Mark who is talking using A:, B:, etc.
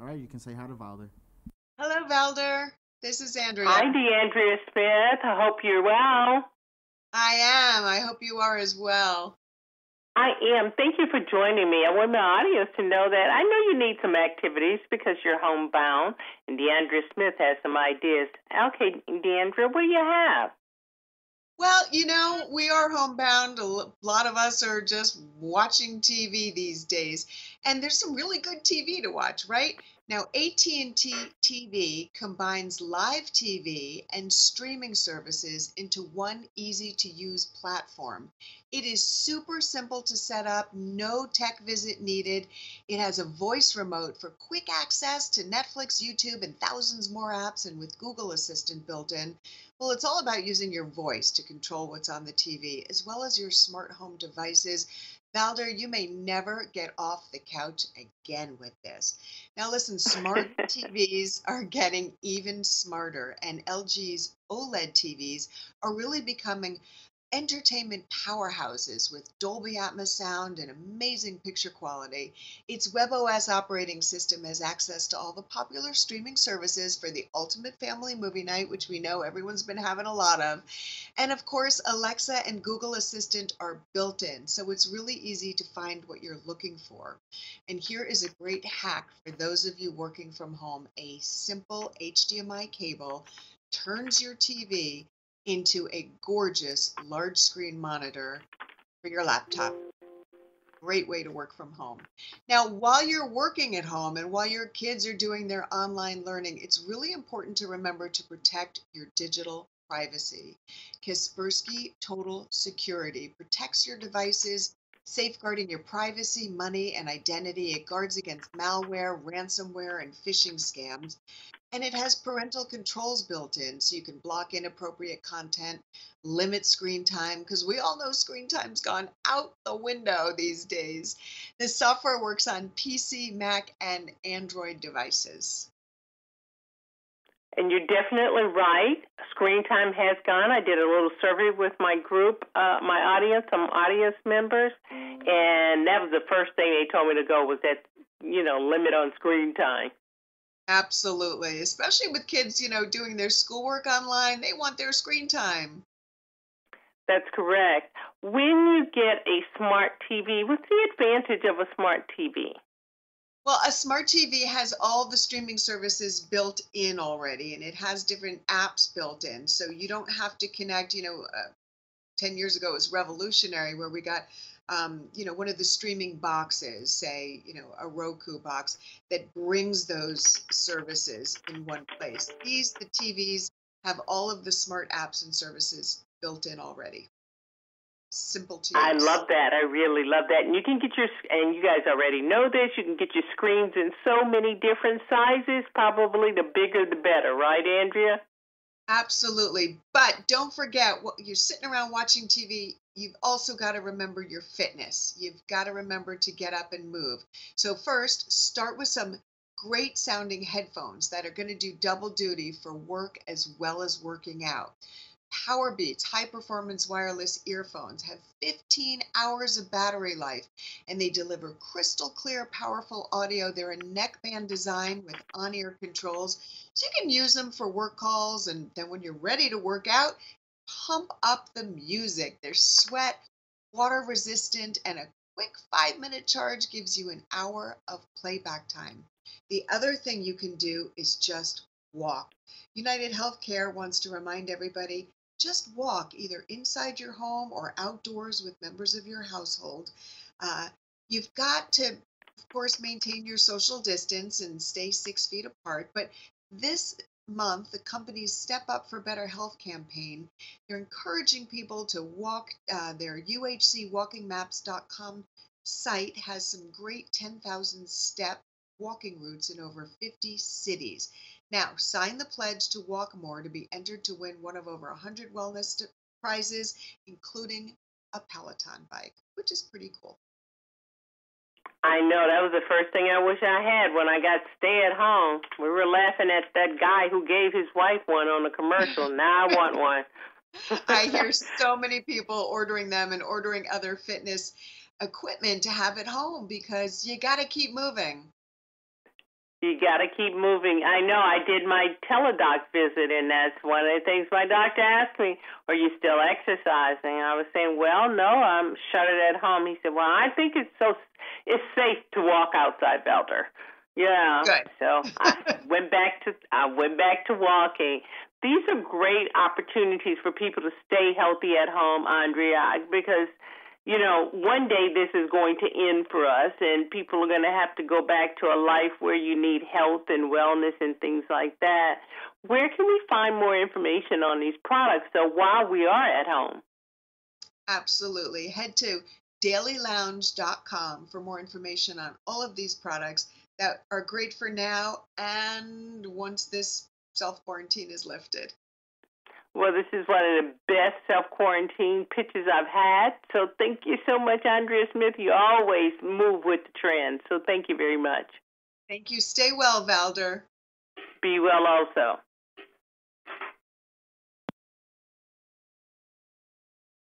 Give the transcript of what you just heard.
A: All right, you can say hi to Valder.
B: Hello, Valder. This is Andrea.
C: Hi, DeAndrea Smith. I hope you're well.
B: I am. I hope you are as well.
C: I am. Thank you for joining me. I want my audience to know that I know you need some activities because you're homebound, and DeAndrea Smith has some ideas. Okay, DeAndrea, what do you have?
B: You know, we are homebound. A lot of us are just watching TV these days, and there's some really good TV to watch, right? Now, AT&T TV combines live TV and streaming services into one easy-to-use platform. It is super simple to set up, no tech visit needed. It has a voice remote for quick access to Netflix, YouTube, and thousands more apps, and with Google Assistant built in. Well, it's all about using your voice to control what's on the TV, as well as your smart home devices Valder, you may never get off the couch again with this. Now, listen, smart TVs are getting even smarter, and LG's OLED TVs are really becoming entertainment powerhouses with Dolby Atmos sound and amazing picture quality. Its WebOS operating system has access to all the popular streaming services for the ultimate family movie night, which we know everyone's been having a lot of. And of course, Alexa and Google Assistant are built in, so it's really easy to find what you're looking for. And here is a great hack for those of you working from home a simple HDMI cable turns your TV into a gorgeous large screen monitor for your laptop. Great way to work from home. Now, while you're working at home and while your kids are doing their online learning, it's really important to remember to protect your digital privacy. Kaspersky Total Security protects your devices, safeguarding your privacy, money, and identity. It guards against malware, ransomware, and phishing scams. And it has parental controls built in so you can block inappropriate content, limit screen time, because we all know screen time's gone out the window these days. This software works on PC, Mac, and Android devices.
C: And you're definitely right. Screen time has gone. I did a little survey with my group, uh, my audience, some audience members, and that was the first thing they told me to go was that, you know, limit on screen time.
B: Absolutely. Especially with kids, you know, doing their schoolwork online, they want their screen time.
C: That's correct. When you get a smart TV, what's the advantage of a smart TV?
B: Well, a smart TV has all the streaming services built in already, and it has different apps built in. So you don't have to connect, you know, uh, 10 years ago it was revolutionary where we got um, you know, one of the streaming boxes, say, you know, a Roku box that brings those services in one place. These, the TVs, have all of the smart apps and services built in already. Simple to use.
C: I love that. I really love that. And you can get your, and you guys already know this, you can get your screens in so many different sizes. Probably the bigger the better, right, Andrea?
B: Absolutely. But don't forget, what you're sitting around watching TV, you've also got to remember your fitness. You've got to remember to get up and move. So, first, start with some great sounding headphones that are going to do double duty for work as well as working out. Powerbeats high performance wireless earphones have 15 hours of battery life and they deliver crystal clear, powerful audio. They're a neckband design with on ear controls, so you can use them for work calls. And then when you're ready to work out, pump up the music. They're sweat, water resistant, and a quick five minute charge gives you an hour of playback time. The other thing you can do is just walk. United Healthcare wants to remind everybody just walk either inside your home or outdoors with members of your household. Uh, you've got to, of course, maintain your social distance and stay six feet apart. But this month, the company's Step Up for Better Health campaign, they're encouraging people to walk. Uh, their UHCWalkingMaps.com site has some great 10,000 step walking routes in over 50 cities. Now, sign the pledge to walk more to be entered to win one of over 100 wellness prizes, including a Peloton bike, which is pretty cool.
C: I know that was the first thing I wish I had when I got stay at home. We were laughing at that guy who gave his wife one on the commercial. now I want one.
B: I hear so many people ordering them and ordering other fitness equipment to have at home because you got to keep moving.
C: You got to keep moving. I know. I did my teledoc visit, and that's one of the things my doctor asked me. Are you still exercising? And I was saying, well, no, I'm shuttered at home. He said, well, I think it's so it's safe to walk outside, Valder. Yeah.
B: Good.
C: So I went back to I went back to walking. These are great opportunities for people to stay healthy at home, Andrea, because you know, one day this is going to end for us, and people are going to have to go back to a life where you need health and wellness and things like that. Where can we find more information on these products so while we are at home?
B: Absolutely. Head to dailylounge.com for more information on all of these products that are great for now and once this self quarantine is lifted.
C: Well, this is one of the best self quarantine pitches I've had. So thank you so much, Andrea Smith. You always move with the trend. So thank you very much.
B: Thank you. Stay well, Valder.
C: Be well also.